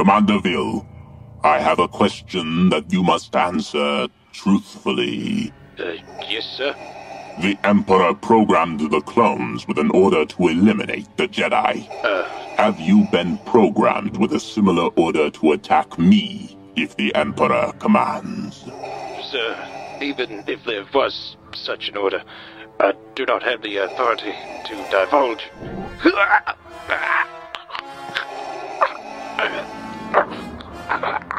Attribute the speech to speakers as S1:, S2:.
S1: Commander Vill, I have a question that you must answer truthfully.
S2: Uh, yes, sir.
S1: The Emperor programmed the clones with an order to eliminate the Jedi.
S2: Uh,
S1: Have you been programmed with a similar order to attack me if the Emperor commands?
S2: sir, even if there was such an order, I do not have the authority to divulge. Ha ha ha.